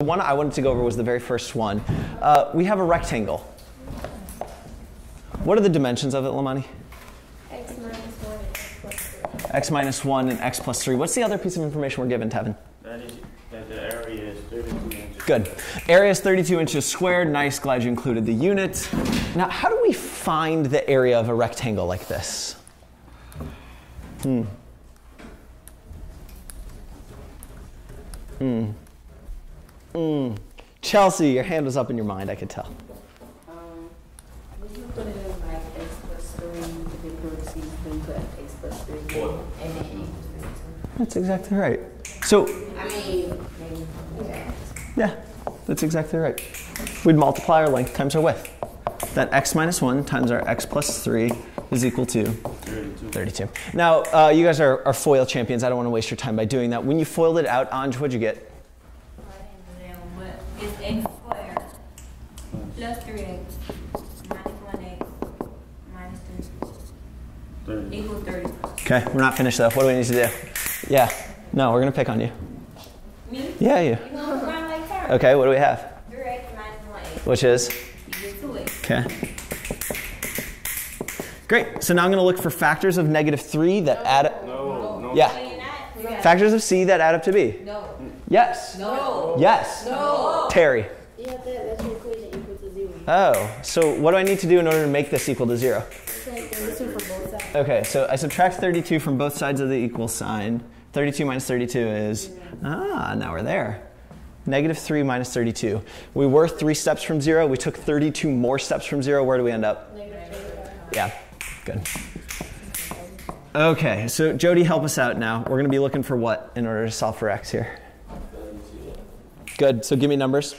The one I wanted to go over was the very first one. Uh, we have a rectangle. What are the dimensions of it, Lamani? X minus 1 and X plus 3. X minus 1 and x plus 3. What's the other piece of information we're given, Tevin? That is, that the area is 32 inches. Good. Area is 32 inches squared. Nice, glad you included the units. Now, how do we find the area of a rectangle like this? Hmm. Hmm. Hmm. Chelsea, your hand was up in your mind, I could tell. Um, would you put it in like x plus three, if it then put x plus three, and then. That's exactly right. So, I mean, yeah. yeah, that's exactly right. We'd multiply our length times our width. That x minus 1 times our x plus 3 is equal to 32. Now, uh, you guys are, are FOIL champions. I don't want to waste your time by doing that. When you FOILed it out, Anj, what'd you get? But it's x squared plus 3x minus 1x minus 3 30. equals 30. Okay, we're not finished though. What do we need to do? Yeah, no, we're going to pick on you. Me? Yeah, you. You gonna run like that? Okay, what do we have? 3x minus 1x. Which is? You get 2x. Okay. Great. So now I'm going to look for factors of negative 3 that add up. No, no. Yeah. So you're not? You got Factors of C that add up to B. No. Yes. No. Yes. No. Terry. You have to let your equation equal to 0. Oh, so what do I need to do in order to make this equal to 0? Take the 2 for both sides. Okay, so I subtract 32 from both sides of the equal sign. 32 minus 32 is, ah, now we're there. Negative 3 minus 32. We were three steps from 0. We took 32 more steps from 0. Where do we end up? Yeah, good. Okay, so Jody, help us out now. We're going to be looking for what in order to solve for x here? Good, so give me numbers.